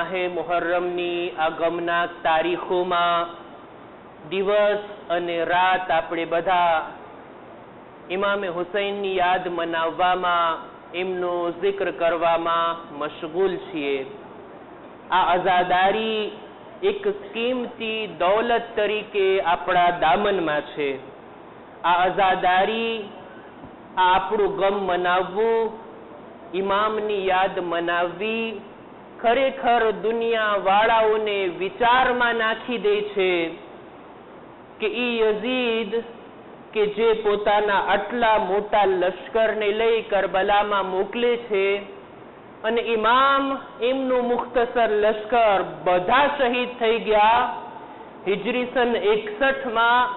માહે મુહર્રમની ગમનાક તારીખોમાં દિવસ અને રાત આપણે બધા ઇમામે હુસૈનની યાદ મનાવવામાં, એમનો જિક્ર કરવામાં મશગુલ છીએ. આ અઝાદારી એક કિંમતી દૌલત તરીકે આપણા દામનમાં છે. આ અઝાદારી આ આપણું ગમ મનાવવું, ઇમામની યાદ મનાવવી ખરેખર દુનિયા વાળાઓને વિચારમાં નાખી દે છે કે ઈ યઝીદ કે જે પોતાના આટલા મોટા લશ્કરને લઈ કરબલામાં મોકલે છે અને ઇમામ એમનું મુખ્તસર લશ્કર બધા શહીદ થઈ ગયા. હિજરી સન એકસઠમાં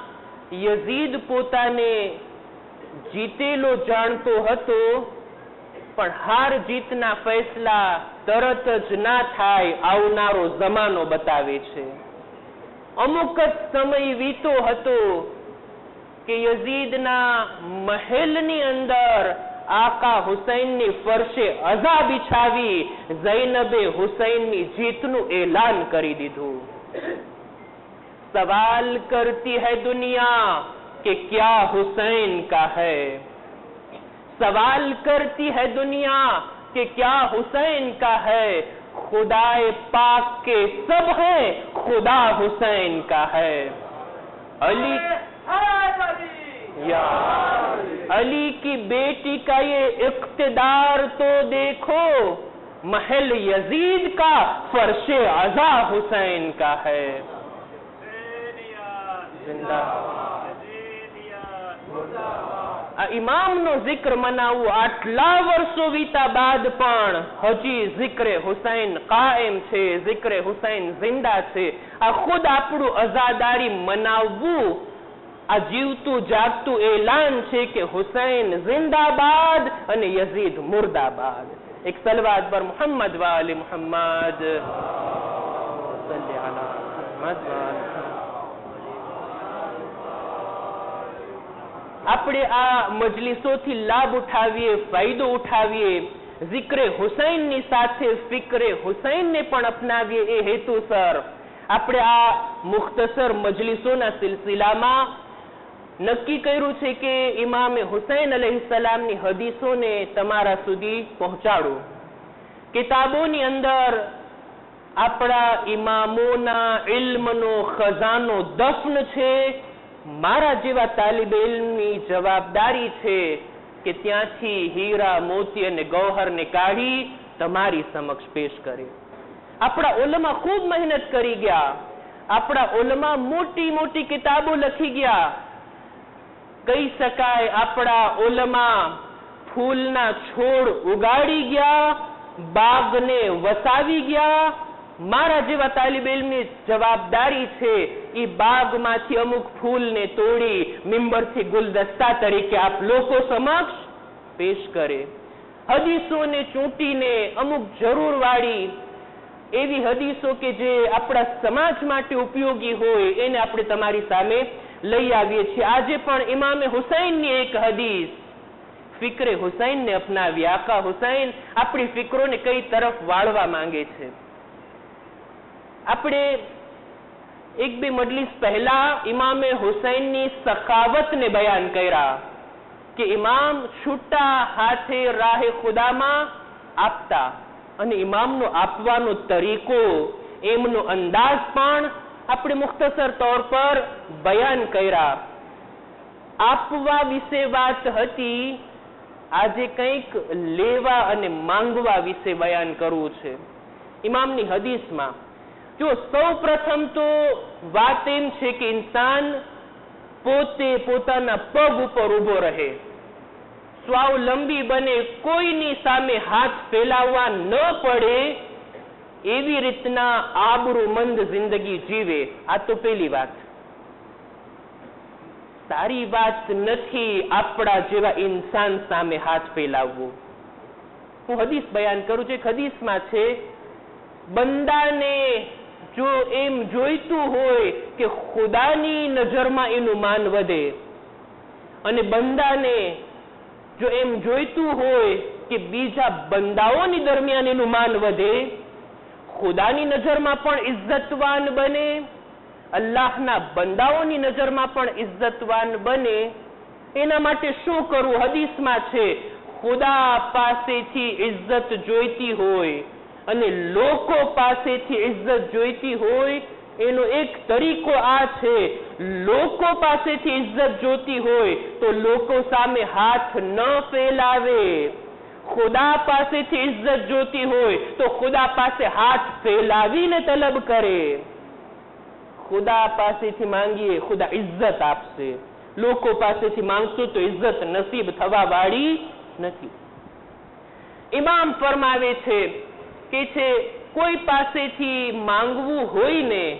યઝીદ પોતાને જીતેલો જાણતો હતો, પણ હાર જીતના ફેસલા તરત જ ના થાય આવનારો જમાનો બતાવે છે. અમુક જ સમય વીતો હતો કે યઝીદના મહેલની અંદર આકા હુસૈનની ફરશે અઝા બિછાવી જૈનબે હુસૈનની જીતનું એલાન કરી દીધું. સવાલ કરતી હૈ દુનિયા કે ક્યાં હુસૈન કા હૈ? સવાલ કરતી હૈ દુનિયા कि क्या हुसैन का है? खुदाए पाक के सब है खुदा हुसैन का है। अली या। अली की बेटी का ये इकतदार तो देखो महल यजीद का फर्शे अजा हुसैन का है। ज़िंदा આ ઇમામનો જિક્ર મનાવવું આટલા વર્ષો વીતા બાદ પણ હજી જિક્રે હુસૈન કાયમ છે જિક્રે હુસૈન જિંદા છે. આ ખુદ આપણું અઝાદારી મનાવવું, આ જીવતું જાગતું એલાન છે કે હુસૈન જિંદાબાદ અને યઝીદ મુર્દાબાદ. એક સલવાદ પર મુહમ્મદ વાલી મુહમ્મદ. સલ્લી અલા મુહમ્મદ આપણે આ મજલિસોથી લાભ ઉઠાવીએ, ફાયદો ઉઠાવીએ, ઝિક્રે હુસૈનની સાથે ફિકરે હુસૈનને પણ અપનાવીએ એ હેતુસર આપણે આ મુખ્તસર મજલિસોના સિલસિલામાં નક્કી કર્યું છે કે ઇમામે હુસૈન અલૈહિસ્સલામની હદીસોને તમારા સુધી પહોંચાડું. કિતાબોની અંદર આપણા ઇમામોના ઇલ્મનો ખજાનો દફન છે મારા જેવા તાલિબ જવાબદારી છે કે ત્યાંથી હીરા, મોતી અને ગૌહરને કાઢી તમારી સમક્ષ પેશ કરે. આપણા ઓલમાં ખૂબ મહેનત કરી ગયા. આપણા ઓલમાં મોટી મોટી કિતાબો લખી ગયા. કહી શકાય આપણા ઓલમાં ફૂલના છોડ ઉગાડી ગયા, બાગને વસાવી ગયા મારા જેવા તાલિબ ઇલ્મની જવાબદારી છે એ બાગમાંથી અમુક ફૂલને તોડી મિંબરથી ગુલદસ્તા તરીકે આપ લોકો સમક્ષ પેશ કરે. હદીસોને ચૂંટીને અમુક જરૂર વાળી એવી હદીસો કે જે આપણા સમાજ માટે ઉપયોગી હોય એને આપણે તમારી સામે લઈ આવીએ છીએ. આજે પણ ઇમામે હુસૈનની એક હદીસ ફિકરે હુસૈનને અપનાવી. આકા હુસૈન આપણી ફિકરોને કઈ તરફ વાળવા માંગે છે? આપણે એક બે મજલિસ પહેલા ઇમામે હુસૈનની સખાવતને બયાન કર્યા કે ઇમામ છૂટા હાથે રાહે ખુદામાં આપતા અને ઇમામનો આપવાનો તરીકો એમનો અંદાજ પણ આપણે મુખ્તસર તौर પર બયાન કર્યા. આપવા વિશે વાત હતી, આજે કંઈક લેવા અને માંગવા વિશે બયાન કરવું છે. ઇમામની હદીસમાં જો સૌ પ્રથમ તો વાત એમ છે કે ઇન્સાન પોતે પોતાના પગ ઉપર ઊભો રહે. સ્વાવલંબી બને કોઈની સામે હાથ ફેલાવવા ન પડે, એવી રીતના આબરૂમંદ જિંદગી જીવે. આ તો પેલી વાત. સારી વાત નથી આપણા જેવા ઇન્સાન સામે હાથ ફેલાવવો. હું હદીસ બયાન કરું છું. એક હદીસમાં છે, બંદાને જો એમ જોઈતું હોય કે ખુદાની નજરમાં એનું માન વધે અને બંદાને જો એમ જોઈતું હોય કે બીજા બંદાઓની દરમિયાન એનું માન વધે, ખુદાની નજરમાં પણ ઇજ્જતવાન બને, અલ્લાહના બંદાઓની નજરમાં પણ ઇજ્જતવાન બને, એના માટે શું કરવું હદીસમાં છે, ખુદા પાસેથી ઇજ્જત જોઈતી હોય અને લોકો પાસેથી ઇજ્જત જોઈતી હોય, એનો એક તરીકો આ છે, લોકો પાસેથી ઇજ્જત જોતી હોય તો લોકો સામે હાથ ન ફેલાવે. ખુદા પાસેથી ઇજ્જત જોતી હોય તો ખુદા પાસે હાથ ફેલાવીને તલબ કરે. ખુદા પાસેથી માંગીએ, ખુદા ઇજ્જત આપશે. લોકો પાસેથી માંગશું તો ઇજ્જત નસીબ થવા વાળી નથી. ઇમામ ફરમાવે છે કે છે, કોઈ પાસેથી માંગવું હોય ને,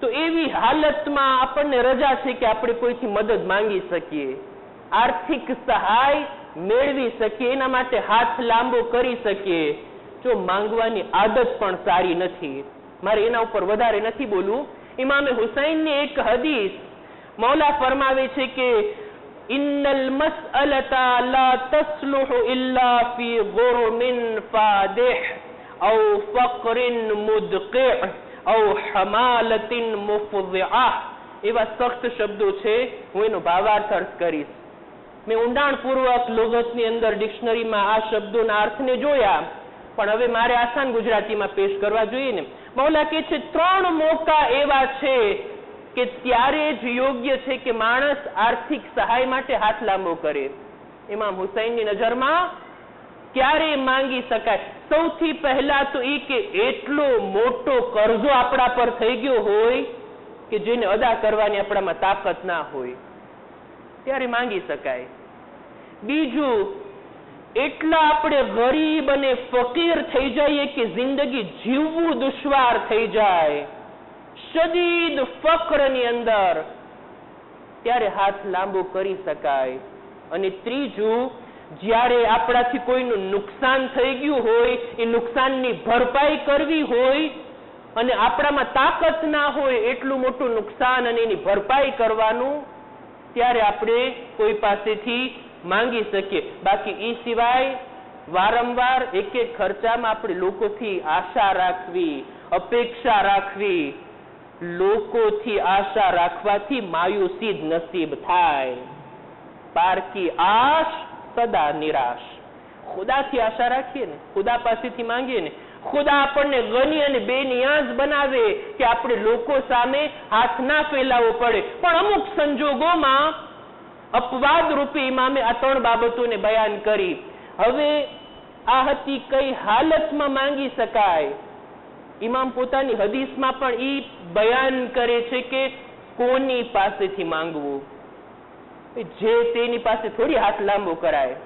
તો એવી હાલતમાં આપણને રજા છે કે આપણે કોઈથી મદદ માંગી શકીએ. આર્થિક સહાય મેળવી શકીએ, એના માટે હાથ લાંબો કરી શકીએ. જો માંગવાની આદત પણ સારી નથી. મારે એના ઉપર વધારે નથી બોલવું. ઇમામે હુસૈનની એક હદીસ મૌલા ફરમાવે છે કે ઇન્નલ મસઅલતા લા તસ્લુહુ ઇલ્લા ફી ગુરમિન ફાદિહ અવ ફકરિન મુદકિહ અવ હમાલતિન મુફદિઆહ એવા સખ્ત શબ્દો છે, હું એનો ભાવાર્થ અર્થ કરીશ. મેં ઊંડાણપૂર્વક લોગતની અંદર ડિક્શનરીમાં આ શબ્દોના અર્થને જોયા, પણ હવે મારે આસાન ગુજરાતીમાં પેશ કરવા જોઈએ ને. મૌલા કે છે, ત્રણ મોકા એવા છે કે ત્યારે જ યોગ્ય છે કે માણસ આર્થિક સહાય માટે હાથ લાંબો કરે. ઇમામ હુસૈનની નજરમાં ક્યારે માંગી શકાય? સૌથી પહેલા તો એ કે એટલો મોટો કરજો આપણા પર થઈ ગયો હોય કે જેને અદા કરવાની આપણામાં તાકાત ના હોય. ત્યારે માંગી શકાય. બીજું, એટલા આપણે ગરીબ અને ફકીર થઈ જઈએ કે જિંદગી જીવવું દુશ્વાર થઈ જાય. શદીદ ફક્રની અંદર. ત્યારે હાથ લાંબો કરી શકાય. અને ત્રીજું, જ્યારે આપણાથી કોઈનું નુકસાન થઈ ગયું હોય, એ નુકસાનની ભરપાઈ કરવી હોય, અને આપણામાં તાકાત ના હોય એટલું મોટું નુકસાન અને એની ભરપાઈ કરવાનું, ત્યારે આપણે કોઈ પાસેથી માંગી શકીએ. બાકી એ સિવાય વારંવાર એક એક ખર્ચામાં આપણે લોકોથી આશા રાખવી, અપેક્ષા રાખવી લોકોથી આશા રાખવાથી માયુસી જ નસીબ થાય. પારકી આશ સદા નિરાશ. ખુદાથી આશા રાખીએ ને, ખુદા પાસેથી માંગીએ ને, ખુદા આપણને ગની અને બેનિયાઝ બનાવે કે આપણે લોકો સામે હાથ ના ફેલાવવો પડે. પણ અમુક સંજોગોમાં અપવાદ રૂપી ઇમામે આ ત્રણ બાબતોને બયાન કરી. હવે આ હતી કઈ હાલતમાં માંગી શકાય? ઇમામ પોતાની હદીસમાં પણ એ બયાન કરે છે કે કોની પાસેથી માંગવું? જે તેની પાસે થોડી હાથ લાંબો કરાય,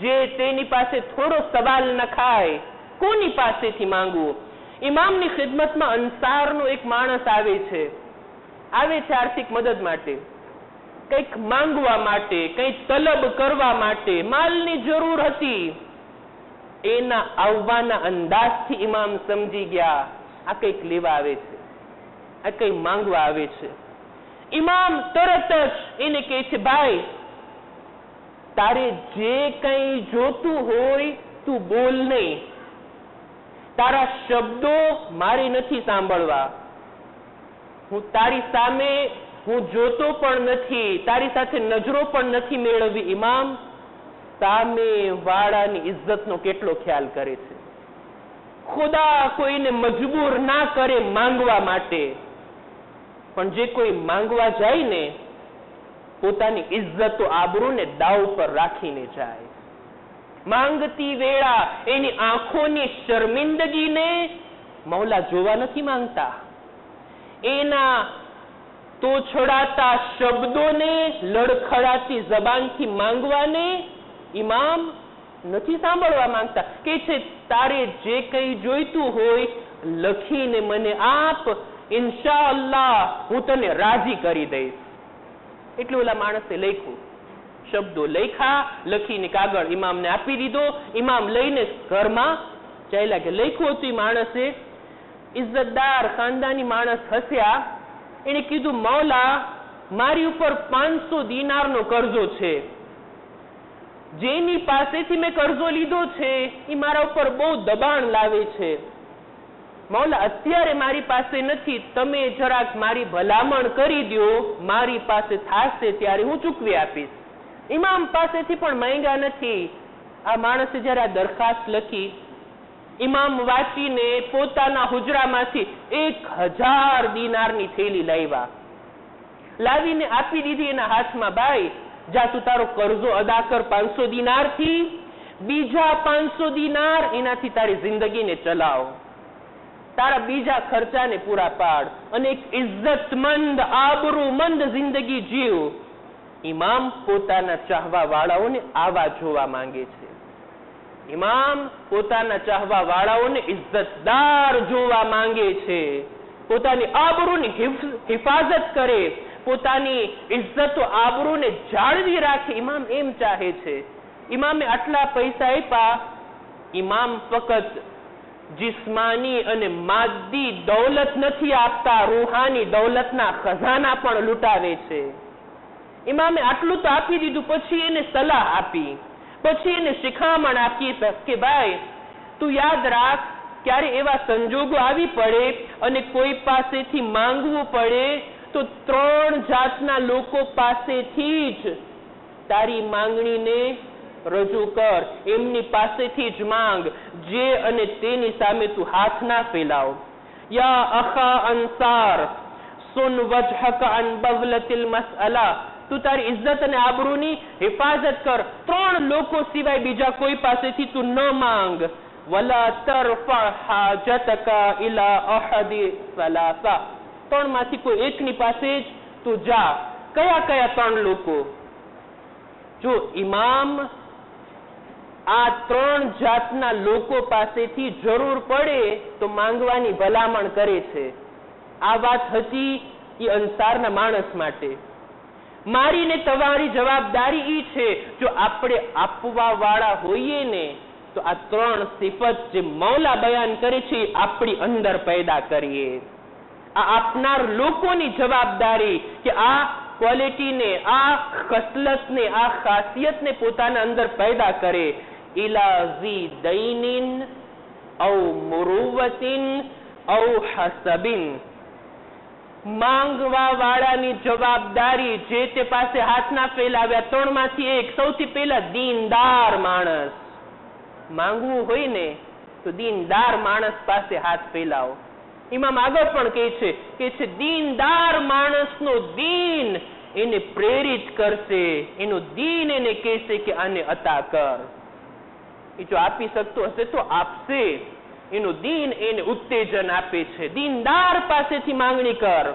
જે તેની પાસે થોડો સવાલ નખાય કોની પાસેથી માંગવું? ઇમામની ખિદમતમાં અંસારનો એક માણસ આવે છે આવે છે આર્થિક મદદ માટે, કંઈક માંગવા માટે કંઈક તલબ કરવા માટે, માલની જરૂર હતી. એના આવવાના અંદાજથી ઇમામ સમજી ગયા. આ કંઈક લેવા આવે છે. આ કંઈ માંગવા આવે છે. ઇમામ તરત જ એને કહે છે, ભાઈ, તારે જે કંઈ જોતું હોય તું બોલ નહીં. તારા શબ્દો મારે નથી સાંભળવા. હું તારી સામે હું જોતો પણ નથી. તારી સાથે નજરો પણ નથી મેળવવી. ઇમામ સામે વાળાની ઇજ્જતનો કેટલો ખ્યાલ કરે છે? ખુદા કોઈને મજબૂર ના કરે માંગવા માટે. પણ જે કોઈ માંગવા જાય ને, પોતાની ઇજ્જતો આબરૂને દાવ પર રાખીને જાય. માંગતી વેળા એની આંખોની શર્મિંદગીને મૌલા જોવા નથી માંગતા. એના તો છોડાતા શબ્દોને લડખડાતી જબાનથી માંગવાને ઇમામ નથી સાંભળવા માંગતા. કે છે, તારે જે કંઈ જોઈતું હોય, લખીને મને આપ ઇન્શા અલ્લાહ હું તને રાજી કરી દઈશ. એટલે ઓલા માણસે લખ્યું. શબ્દો લખ્યા, લખીને કાગળ ઇમામને આપી દીધો. ઇમામ લઈને ઘરમાં ચાલ્યા કે લખ્યું હતું માણસે, ઇજ્જતદાર ખાનદાની માણસ હસ્યા. એને કીધું, મૌલા, મારી ઉપર પાંચસો દિનારનો કરજો છે. જેની પાસેથી મેં કરજો લીધો છે એ મારા ઉપર બહુ દબાણ લાવે છે. મૌલા, અત્યારે મારી પાસે નથી. તમે જરાક મારી ભલામણ કરી દો મારી પાસે થાશે ત્યારે હું ચૂકવી આપીશ. ઇમામ પાસેથી પણ માંગ્યા નથી. આ માણસે જયારે આ દરખાસ્ત લખી ઇમામ વાંચીને પોતાના હુજરામાંથી એક હજાર દિનારની થેલી લાવ્યા. લાવીને આપી દીધી એના હાથમાં, ભાઈ જા તું તારો કરજો અદા કર પાંચસો દિનારથી બીજા પાંચસો દિનાર એનાથી તારી જિંદગીને ચલાવ. તારા બીજા ખર્ચાને પૂરા પાડ અને એક ઇજ્જતમંદ, આબરૂમંદ જિંદગી જીવ. ઇમામ પોતાના ચાહવા વાળાઓને આવા જોવા માંગે છે. ઇમામ પોતાના ચાહવા વાળાઓને ઇજ્જતદાર જોવા માંગે છે. પોતાની આબરૂની હિફાજત કરે પોતાની ઇજ્જત આબરૂને જાળવી રાખે. ઇમામ એમ ચાહે છે ઇમામે આટલા પૈસા આપ્યા ઇમામ ફક્ત જિસ્માની અને માદી દૌલત નથી આપતા, રૂહાની દૌલતના ખજાના પણ લૂંટાવે છે. ઇમામે આટલું તો આપી દીધું, પછી એને સલાહ આપી, પછી એને શિખામણ આપી કે ભાઈ, તું યાદ રાખ, ક્યારે એવા સંજોગો આવી પડે અને કોઈ પાસેથી માંગવું પડે તો ત્રણ જાતના લોકો પાસેથી જ તારી માંગણીને રજૂ કર. એમની પાસેથી જ માંગ. જે અને તેની સામે તું હાથ ના ફેલાવ. યા અખા અંસાર સુન વજહક અન બવલતિલ મસઅલા. તું તારી ઇજ્જત અને આબરૂની હિફાજત કર. ત્રણ લોકો સિવાય બીજા કોઈ પાસેથી તું ન માંગ. વલા તરફા હાજતકા ઇલા અહદી સલાસા. ત્રણમાંથી કોઈ એકની પાસે જ તું જા. કયા કયા ત્રણ લોકો? જો ઇમામ આ ત્રણ જાતના લોકો પાસેથી જરૂર પડે તો માંગવાની ભલામણ કરે છે. આ વાત હતી એ અંસારના માણસ માટે. મારી ને તમારી જવાબદારી ઈ છે, જો આપણે આપવા વાળા હોઈએ ને, તો આ ત્રણ સિફત જે મૌલા બયાન કરે છે આપણી અંદર પેદા કરીએ. આ આપનાર લોકોની જવાબદારી કે આ ક્વોલિટીને, આ ખસલતને આ ખાસિયતને પોતાના અંદર પેદા કરે. ઇલાઝી દૈનિન ઔ મુરુવતિન ઔ હસબિન. માંગવા વાળાની જવાબદારી જે તે પાસે હાથ ના ફેલાવ્યા ત્રણમાંથી એક, સૌથી પહેલા દીનદાર માણસ. માંગવું હોય ને, તો દીનદાર માણસ પાસે હાથ ફેલાવો. ઇમામ આગળ પણ કહે છે કે છે, દીનદાર માણસનો દીન એને પ્રેરિત કરશે. એનું દીન એને કહેશે કે આને અતા કર. એ જો આપી શકતો હશે તો આપશે. એનું દીન એને ઉત્તેજન આપે છે. દીનદાર પાસેથી માંગણી કર.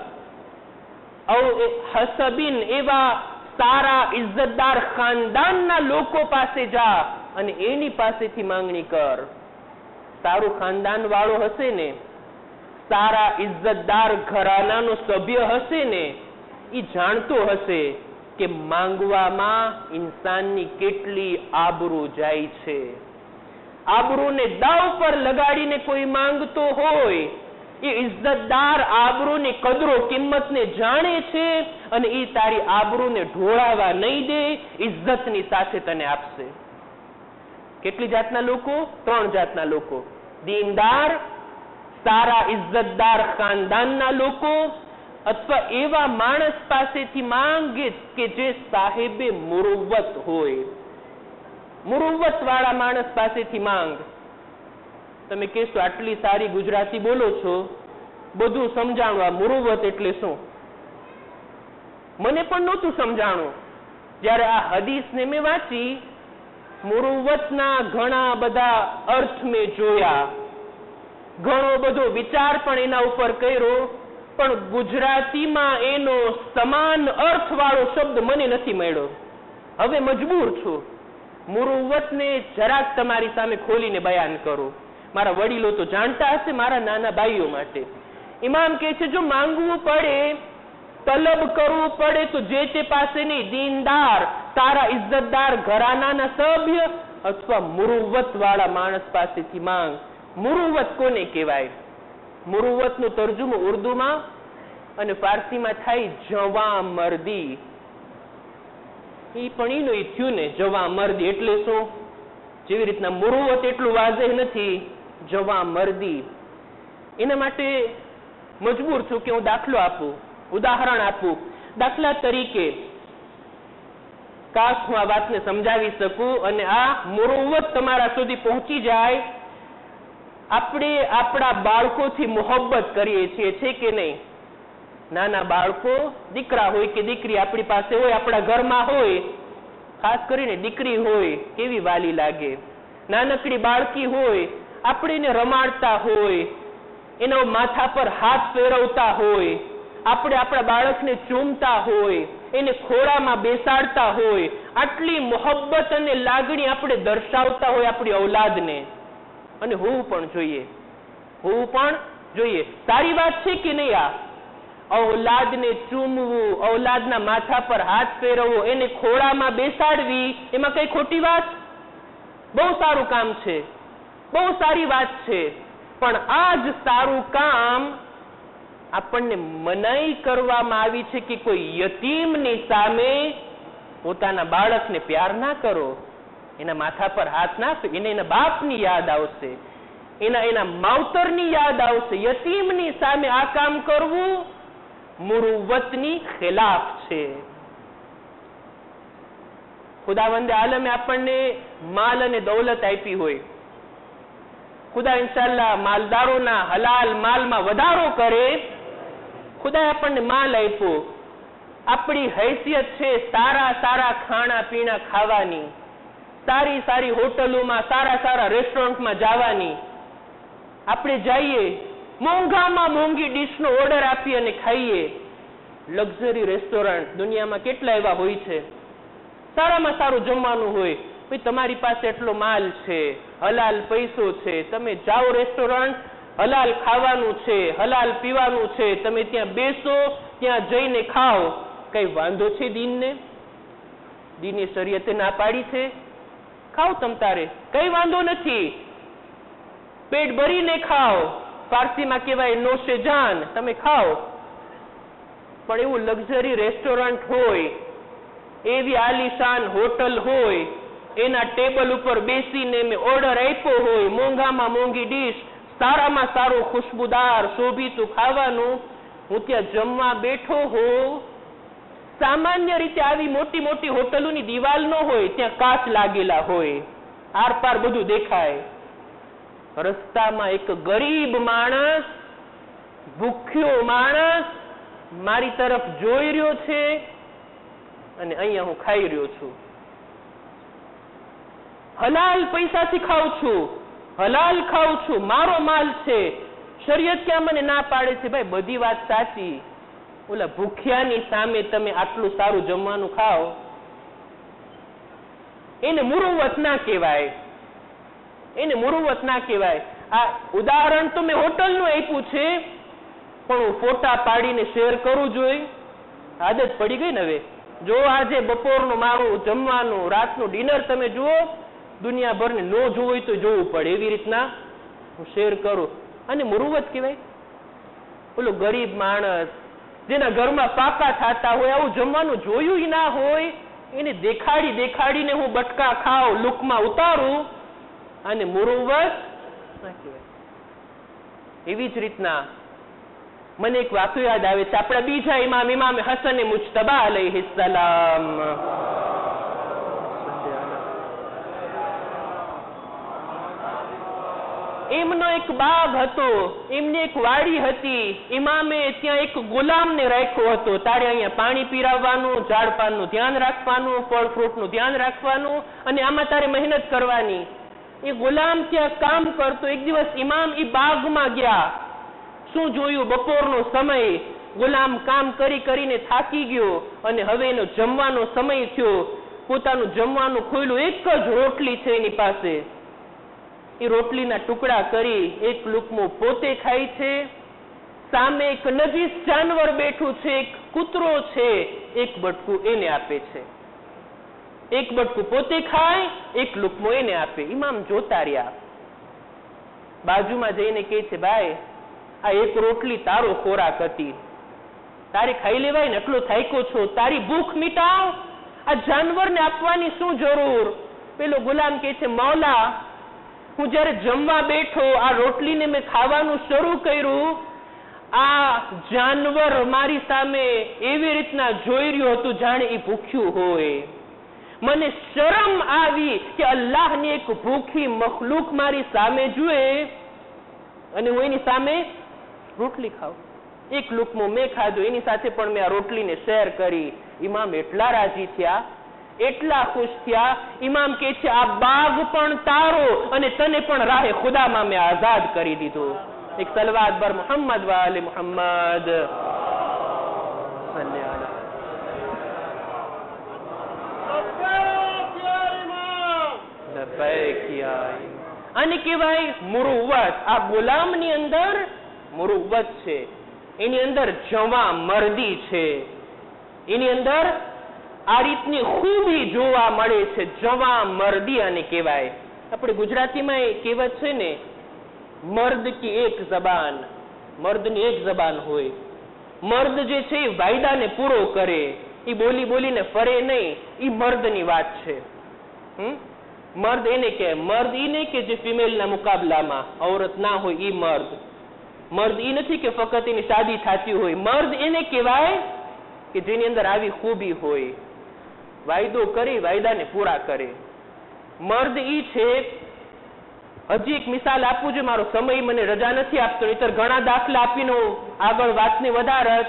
હસબિન એવા સારા ઇજ્જતદાર ખાનદાનના લોકો પાસે જા અને એની પાસેથી માંગણી કર. સારું ખાનદાન વાળો હશે ને સારા ઇજ્જતદાર ઘરાનાનો સભ્ય હશે ને એ જાણતો હશે કે માંગવામાં ઇન્સાનની કેટલી આબરૂ જાય છે. આબરૂને દાવ પર લગાડીને કોઈ માંગતો હોય, એ ઇજ્જતદાર આબરૂની કદરો કિંમતને જાણે છે અને એ તારી આબરૂને ઢોળાવા નહીં દે, ઇજ્જતની સાથે તને આપશે. કેટલી જાતના લોકો? ત્રણ જાતના લોકો. દીનદાર સારા ઇજ્જતદાર ખાનદાનના લોકો અથવા એવા માણસ પાસેથી માંગે કે જે સાહેબે મુરુવત હોય. મુરુવત વાળા માણસ પાસેથી માંગ. તમે કહેશો, આટલી સારી ગુજરાતી બોલો છો? બધું સમજાણવા મુરુવત એટલે શું? મને પણ નહોતું સમજાણું. જ્યારે આ હદીસને મેં વાંચી મુરુવતના ઘણા બધા અર્થ મેં જોયા. ઘણો બધો વિચાર પણ એના ઉપર કર્યો, પણ ગુજરાતીમાં એનો સમાન અર્થ વાળો શબ્દ મને નથી મળ્યો. હવે મજબૂર છું. મુરુવતને જરાક તમારી સામે ખોલીને બયાન કરું. મારા વડીલો તો જાણતા હશે મારા નાના ભાઈઓ માટે. ઇમામ કહે છે, જો માંગવું પડે, તલબ કરવું પડે, તો જે તે પાસે નહીં દીનદાર સારા ઇજ્જતદાર ઘરાનાના સભ્ય અથવા મુરુવત વાળા માણસ પાસેથી માંગ. મુરુવત કોને કહેવાય? મુરુવતનું ઉર્દુમાં અને ફારસીમાં થાય જવા મરદી એ પણ એનું એ થયું ને જવા મરદી એટલે શું? જેવી રીતના મુરુવત એટલું વાજે નથી જવા મરદી એના માટે મજબૂર છું કે હું દાખલો આપું, ઉદાહરણ આપું. દાખલા તરીકે, કાશ હું આ વાતને સમજાવી શકું અને આ મુરુવત તમારા સુધી પહોંચી જાય આપણે આપણા બાળકોથી મોહબ્બત કરીએ છીએ, છે કે નહીં? નાના બાળકો, દીકરા હોય કે દીકરી આપણી પાસે હોય, આપણા ઘરમાં હોય, ખાસ કરીને દીકરી હોય, કેવી વાલી લાગે? નાનકડી બાળકી હોય આપણે એને રમાડતા હોય, એના માથા પર હાથ ફેરવતા હોય, આપણે આપણા બાળકને ચૂમતા હોય, એને ખોળામાં બેસાડતા હોય, આટલી મોહબ્બત અને લાગણી આપણે દર્શાવતા હોય આપણી ઔલાદને. અને હોવું પણ જોઈએ. હોવું પણ જોઈએ. સારી વાત છે કે નહીં આ? ઔલાદને ચૂમવું, ઔલાદના માથા પર હાથ ફેરવવો, એને ખોળામાં બેસાડવી, એમાં કઈ ખોટી વાત? બહુ સારું કામ છે. બહુ સારી વાત છે. પણ આ જ સારું કામ આપણને મનાઈ કરવામાં આવી છે કે કોઈ યતીમની સામે પોતાના બાળકને પ્યાર ના કરો. એના માથા પર હાથ નાખશે, એને એના બાપની યાદ આવશે. એના એના માવતરની યાદ આવશે. યતીમની સામે આ કામ કરવું મુરુવતની ખિલાફ છે. ખુદાવંદે આલમે આપણને માલ અને દૌલત આપી હોય. ખુદા ઇન્શાલ્લાહ માલદારોના હલાલ માલમાં વધારો કરે, ખુદાએ આપણને માલ આપ્યો. આપણી હૈસિયત છે સારા સારા ખાણા પીણા ખાવાની. સારી સારી હોટલોમાં, સારા સારા રેસ્ટોરન્ટમાં જવાની. આપણે જઈએ, મોંઘામાં મોંઘી ડીશનો ઓર્ડર આપીએ અને ખાઈએ. લક્ઝરી રેસ્ટોરન્ટ દુનિયામાં કેટલા એવા હોય છે? સારામાં સારું જમવાનું હોય, ભાઈ તમારી પાસે એટલો માલ છે, હલાલ પૈસો છે. તમે જાઓ રેસ્ટોરન્ટ હલાલ ખાવાનું છે, હલાલ પીવાનું છે. તમે ત્યાં બેસો, ત્યાં જઈને ખાઓ. કઈ વાંધો છે દીનને? દીની શરીયતે ના પાડી છે? ખાઓ તમ કઈ વાંધો નથી. પેટ ભરીને ખાઓ. ફારસીમાં કહેવાય નોશે જાન, તમે ખાઓ. પણ એવું લક્ઝરી રેસ્ટોરન્ટ હોય, એવી આલીશાન હોટલ હોય, એના ટેબલ ઉપર બેસીને મેં ઓર્ડર આપ્યો હોય, મોંઘામાં મોંઘી ડીશ, સારામાં સારું ખુશ્બુદાર, શોભીતું ખાવાનું, હું ત્યાં જમવા બેઠો હોઉં. સામાન્ય રીતે આવી મોટી મોટી હોટલોની દિવાલ ન હોય, ત્યાં કાચ લાગેલા હોય, આરપાર બધું દેખાય. રસ્તામાં એક ગરીબ માણસ, ભૂખ્યો માણસ મારી તરફ જોઈ રહ્યો છે અને અહીંયા હું ખાઈ રહ્યો છું. હલાલ પૈસાથી ખાઉં છું, હલાલ ખાઉં છું, મારો માલ છે. શરીયત ક્યાં મને ના પાડે છે? ભાઈ, બધી વાત સાચી. ઓલા ભૂખ્યાની સામે તમે આટલું સારું જમવાનું ખાઓ, એને મુરુવત ના કહેવાય. એને મુરુવત ના કહેવાય. આ ઉદાહરણ તો મેં હોટલનું આપ્યું છે, પણ હું ફોટા પાડીને શેર કરું જોઈ. આદત પડી ગઈ ને હવે. જો આજે બપોરનું મારું જમવાનું, રાતનું ડિનર તમે જુઓ, દુનિયાભરને ન જોવું હોય તો જોવું પડે એવી રીતના હું શેર કરું. અને મુરુવત કહેવાય. ઓલો ગરીબ માણસ જેના ઘરમાં પાકા થતા હોય, આવું જમવાનું જોયું ના હોય, એને દેખાડી દેખાડીને હું બટકા ખાવ, લુકમાં ઉતારું અને મુરુવત એવી જ રીતના મને એક વાક્ય યાદ આવે છે. આપણા બીજા ઇમામ ઇમામ હસન મુજતબા અલૈહિ એમનો એક બાગ હતો, એમની એક વાડી હતી ઇમામે ત્યાં એક ગુલામને રાખ્યો હતો. તારે અહીંયા પાણી પીરાવવાનું, ઝાડપાનનું ધ્યાન રાખવાનું, ફળ ફ્રૂટનું ધ્યાન રાખવાનું અને આમાં તારે મહેનત કરવાની. એ ગુલામ ત્યાં કામ કરતો, એક દિવસ ઇમામ એ બાગમાં ગયા. શું જોયું? બપોરનો સમય. ગુલામ કામ કરી કરીને થાકી ગયો અને હવે એનો જમવાનો સમય થયો. પોતાનું જમવાનું ખોયલું, એક જ રોટલી છે એની પાસે. એ રોટલીના ટુકડા કરી એક લુકમો પોતે ખાય છે. સામે એક નજીસ જાનવર બેઠું છે, એક કૂતરો છે, એક બટકું એને આપે છે. એક બટકું પોતે ખાય, એક લુકમો એને આપે. ઇમામ જોતા રહ્યા. બાજુમાં જઈને કહે છે, ભાઈ, આ એક રોટલી તારો ખોરાક હતી. તારે ખાઈ લેવાય ને એટલો થાયકો છો. તારી ભૂખ મિટાવ. આ જાનવરને આપવાની શું જરૂર? પેલો ગુલામ કે છે, મૌલા હું જ્યારે જમવા બેઠો, આ રોટલીને મેં ખાવાનું શરૂ કર્યું, આ જાનવર મારી સામે એવી રીતના જોઈ રહ્યું હતું જાણે એ ભૂખ્યું હોય. મને શરમ આવી કે અલ્લાહની એક ભૂખી મખલુક મારી સામે જુએ અને હું એની સામે રોટલી ખાઉં. એક લુકમો મેં ખાધો, એની સાથે પણ મેં આ રોટલીને શેર કરી. ઇમામ એટલા રાજી થયા એટલા ખુશ થયા. ઇમામ કે છે, આ બાગ પણ તારો અને તને પણ રાહે ખુદામાં મેં આઝાદ કરી દીધો. એક સલવાદ બર મોહમ્મદ. વાલે મોહમ્મદ. આને કહેવાય મુરુવત આ ગુલામની અંદર મુરુવત છે. એની અંદર જવા મરદી છે. એની અંદર આ રીતની ખૂબી જોવા મળે છે, જવા મર્દી અને કહેવાય. આપણે ગુજરાતીમાં એ કહેવત છે ને, મર્દ કી એક જબાન, મર્દની એક જબાન હોય. મર્દ જે છે એ વાયદાને પૂરો કરે એ બોલી બોલીને ફરે નહીં એ મર્દની વાત છે? મર્દ એને કે મર્દ એ નહીં કે જે ફિમેલના મુકાબલામાં, ઔરત ના હોય એ મર્દ. મર્દ એ નથી કે ફક્ત એની શાદી થતી હોય. મર્દ એને કહેવાય કે જેની અંદર આવી ખૂબી હોય. વાયદો કરી, વાયદાને પૂરા કરે. મર્દ ઈ છે, હજી એક મિસાલ આપું છું મારો સમય મને રજા નથી આપતો, નહીતર ઘણા દાખલા આપીને આગળ વાતને વધારત.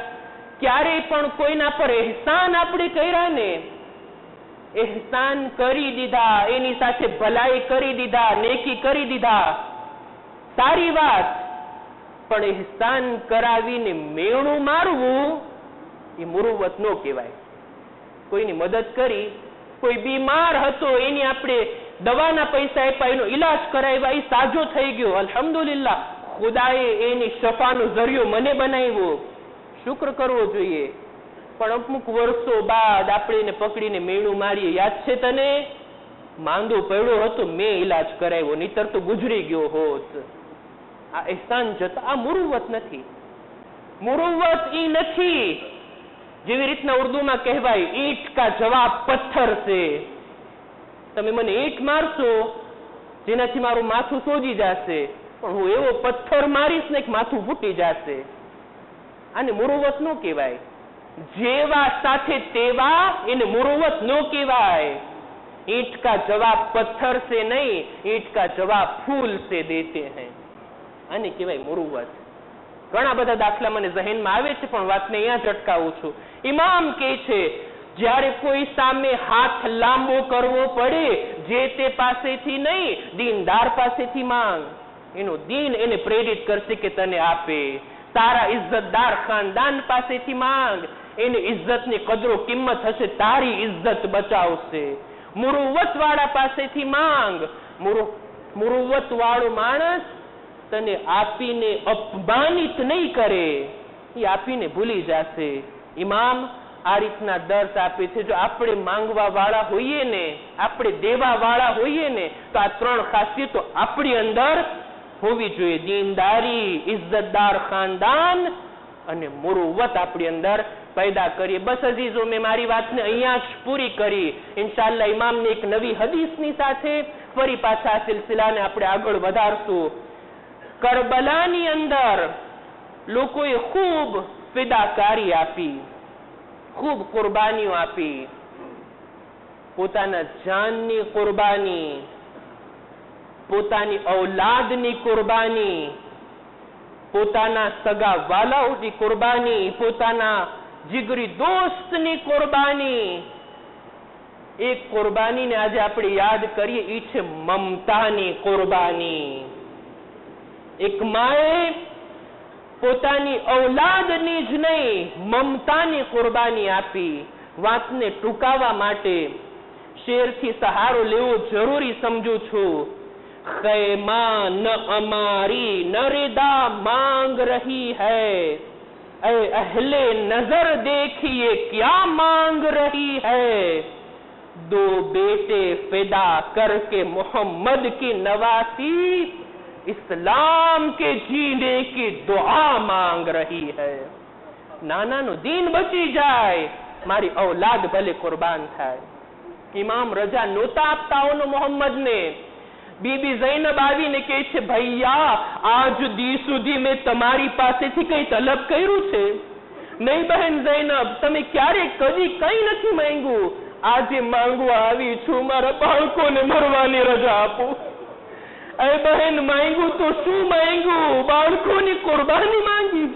ક્યારેય પણ કોઈના પર એહસાન આપણે કર્યા ને એહસાન કરી દીધા, એની સાથે ભલાઈ કરી દીધા, નેકી કરી દીધા. સારી વાત, પણ એહસાન કરાવીને મેણું મારવું, એ મુરુવત નો કહેવાય. કોઈની મદદ કરી, કોઈ બીમાર હતો, એની આપણે દવાના પૈસા આપ્યા, એનો ઈલાજ કરાવ્યા, એ સાજો થઈ ગયો. અલ્હમ્દુલિલ્લાહ, ખુદાએ એની શફાનો જરિયો મને બનાવ્યો. શુક્ર કરવો જોઈએ. પણ અમુક વર્ષો બાદ આપણે એને પકડીને મેણું મારીએ. યાદ છે તને? માંદો પડ્યો હતો, મેં ઈલાજ કરાવ્યો. નહીતર તો ગુજરી ગયો હોત. આ એહસાન જતા, આ મુરુવત નથી. મુરુવત ઈ નથી. જેવી રીતના ઉર્દુમાં કહેવાય ઈંટ કા જવાબ પથ્થર છે તમે મને ઈંટ મારશો જેનાથી મારું માથું સોજી જશે પણ હું એવો પથ્થર મારીશ ને કે માથું ફૂટી જશે આને મુરુવત નો કહેવાય જેવા સાથે તેવા એને મુરુવત નો કહેવાય ईंट का जवाब पत्थर से नहीं ईंट का जवाब फूल से देते हैं આને કહેવાય મુરુવત ઘણા બધા દાખલા મને જહેનમાં આવે છે, પણ વાતને અહીંયા જ અટકાવું છું. ઇમામ કે છે, જ્યારે કોઈ સામે હાથ લાંબો કરવો પડે, જે તે પાસેથી નહીં, દીનદાર પાસેથી માંગ. એનો દીન એને પ્રેરિત કરશે કે તને આપે. તારા ઇજ્જતદાર ખાનદાન પાસેથી માંગ. એની ઇજ્જતની કદરો કિંમત હશે, તારી ઇજ્જત બચાવશે. મુરુવત વાળા પાસેથી માંગ. મુરુ- મુરુવત વાળો માણસ તને આપીને અપમાનિત નહીં કરે, એ આપીને ભૂલી જશે. ઇમામ આ રીતના દર્શ આપે છે. જો આપણે માંગવા વાળા હોઈએ ને, આપણે દેવા વાળા હોઈએ ને, તો આ ત્રણ ખાસિયતો આપણી અંદર હોવી જોઈએ. દીનદારી, ઇજ્જતદાર ખાનદાન અને મુરુવત આપણી અંદર પેદા કરીએ. બસ અજીઝો મેં મારી વાતને અહીંયા જ પૂરી કરી. ઇન્શાલ્લાહ ઇમામની એક નવી હદીસની સાથે ફરી પાછા આ સિલસિલાને આપણે આગળ વધારશું. કરબલાની અંદર લોકોએ ખૂબ ફિદાકારી આપી, ખૂબ કુરબાનીઓ આપી. પોતાના જાનની કુરબાની, પોતાની ઔલાદની કુરબાની, પોતાના સગા વાલાઓની કુરબાની, પોતાના જીગરી દોસ્તની કુરબાની. એ કુરબાનીને આજે આપણે યાદ કરીએ એ છે મમતાની કુરબાની. એક માએ પોતાની ઔલાદની જ નહીં મમતાની કુરબાની આપી વાતને ટૂંકાવા માટે શેરથી સહારો લેવો જરૂરી સમજુ છું ખૈમા ન અમારી ન रिदा मांग रही है ऐ अहले नजर देखिए क्या मांग रही है दो बेटे फिदा करके मोहम्मद की नवासी ઇસ્લામ કે જીને કે દુઆ માંગ રહી હૈ નાનાનો દીન બચી જાય મારી ઔલાદ ભલે કુરબાન થાય ઇમામ રજા નહોતા આપતા ઓનો મોહમ્મદને બીબી જૈનબ આવીને કહે છે ભૈયા આજ દી સુધી મેં તમારી પાસેથી કઈ તલબ કર્યું છે નહીં બહેન જૈનબ તમે ક્યારે કદી કઈ નથી માંગ્યું આજે માંગવા આવી છું મારા બાળકોને મરવાની રજા આપું એ બહેન માંગ્યું તો શું માંગ્યું બાળકોની કુરબાની માંગી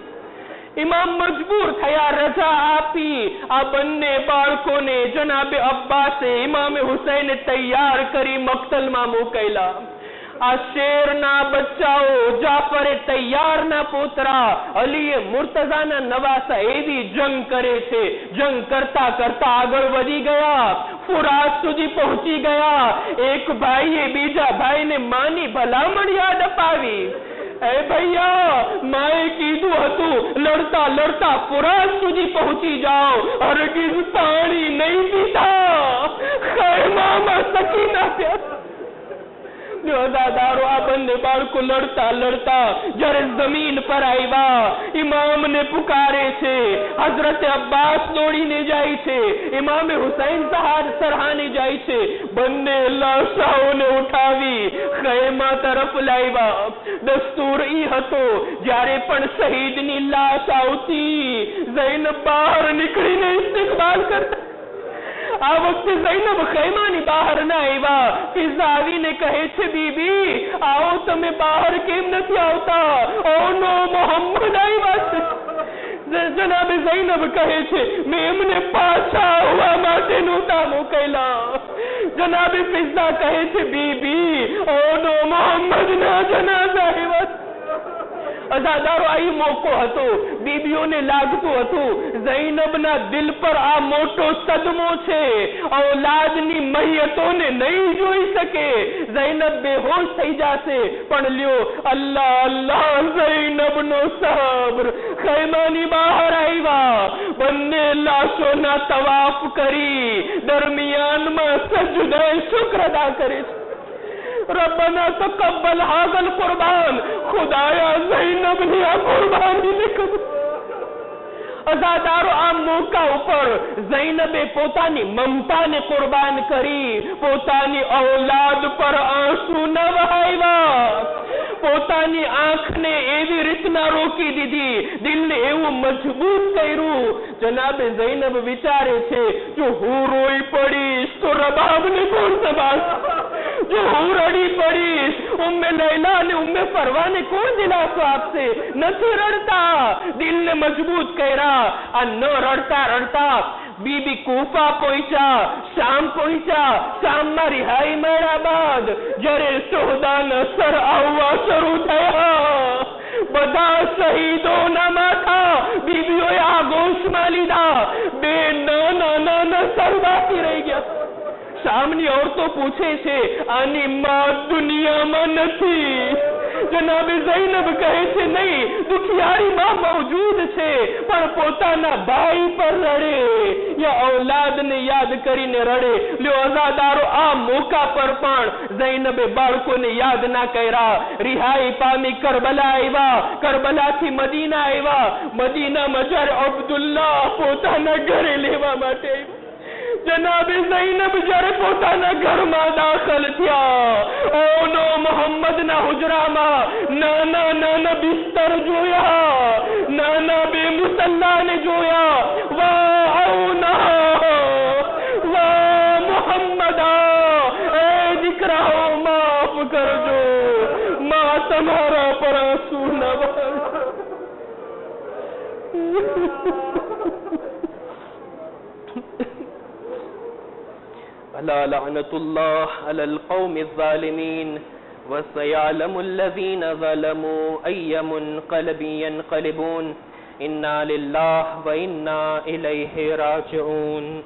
ઇમામ મજબૂર થયા રજા આપી આ બંને બાળકોને જનાબે અબ્બાસે ઇમામે હુસૈને તૈયાર કરી મક્તલમાં મોકલ્યા આ શેરના બચ્ચાઓ જાફરે તૈયારના પોતરા, અલીએ મુર્તઝાના નવાસા એવી જંગ કરે છે. જંગ કરતા કરતા આગળ વધી ગયા ફુરાત સુધી પહોંચી ગયા. એક ભાઈએ બીજા ભાઈને માની ભલામણ યાદ અપાવી. એ ભૈયા, માએ કીધું હતું, લડતા લડતા ફુરાત સુધી પહોંચી જાઓ. હરગીઝ પાણી નહીં પીતા. ખૈમામાં સકીના પ્યા દાદારો આ બંને બાળકો લડતા લડતા જ્યારે જમીન પર આવ્યા ઇમામને પુકારે છે. હઝરત અબ્બાસ દોડીને જાય છે. ઇમામે હુસૈન સહાર સરહાને જાય છે. બંને લાશાઓને ઉઠાવી ખૈમા તરફ લાવ્યા. દસ્તુર ઈ હતો, જ્યારે પણ શહીદની લાશ આવતી, જૈન બહાર નીકળીને ઇસ્તકબાલ કરતા આ વખતે જૈનબ ખૈમાની બહાર ના આવ્યા પિઝા આવીને કહે છે બીબી આવો તમે બહાર કેમ નથી આવતા ઓ નો મોહમ્મદ આવ્યા છે જનાબે જૈનબ કહે છે મેં એમને પાછા આવવા માટે નહોતા મોકલ્યા જનાબે પિઝા કહે છે બીબી ઓ નો મોહમ્મદ ના જનાઝા આવ્યા અઝાદારો આ મોકો હતો, બીબીઓને લાગતું હતું જૈનબના દિલ પર આ મોટો સદમો છે. ઔલાદની મહિયતોને નહીં જોઈ શકે. જૈનબ બેહોશ થઈ જશે. પણ લ્યો, અલ્લાહ અલ્લાહ જૈનબનો સબ્ર ખૈમાની બહાર આવ્યા બંને લાશોના તવાફ કરી દરમિયાનમાં સજદે શુક્ર અદા કરે છે. रब्बना तकब्बल हागल कुर्बान खुदाया जैनब ने आ कुर्बानी ने અઝાદારો આ મોકા ઉપર જૈનબે પોતાની મમતાને કુરબાન કરી, પોતાની ઔલાદ પર આંસુ ન વહાવ્યા પોતાની આંખને એવી રીતના રોકી દીધી, દિલને એવું મજબૂત કર્યું. જનાબે જૈનબ વિચારે છે, જો હું રોઈ પડીશ, તો રબાબને કોણ સંભાળ જો હું રડી પડીશ, ઉમ્મે લૈલા અને ઉમ્મે ફરવાને કોણ દિલાસો આપશે? નથી રડતા. દિલને મજબૂત કર્યા. પહોંચ્યા આ ન રડતા રડતા બીબી કૂફા પહોંચ્યા, શામ પહોંચ્યા શામમાં રિહાઈ મળ્યા બાદ જ્યારે સોદાન અસર આવવા શરૂ થયા. બધા શહીદોના માથા બીબીઓએ આગોશમાં લીધા. બે નાના નાના સર બાકી રહી ગયા. સામની ઓર તો પૂછે છે, આની માં દુનિયામાં નથી. જનાબે જૈનબ કહે છે, નહીં દુખિયારીમાં મૌજૂદ છે, પણ પોતાના ભાઈ પર રડે. યા ઔલાદને યાદ કરીને રડે. લ્યો અઝાદારો, આ મોકા પર પણ જૈનબે બાળકોને યાદ ના કર્યા. રિહાઈ પામી કરબલા આવ્યા કરબલાથી મદીના આવ્યા મદીનામાં જ્યારે અબ્દુલ્લાહ પોતાના ઘરે લેવા માટે આવ્યા જનાબે ઝૈનબ જ્યારે પોતાના ઘરમાં દાખલ થયા, ઓનો મોહમ્મદના હુજરામાં નાના નાના બિસ્તર જોયા, નાના બે મુસલ્લાને જોયા, વાહ ઓના વાહ, મોહમ્મદા, એ દીકરાઓ, માફ કરજો મા તમારા ألا لعنة الله على القوم الظالمين وسيعلم الذين ظلموا أي منقلب ينقلبون. إنا لله وإنا إليه راجعون.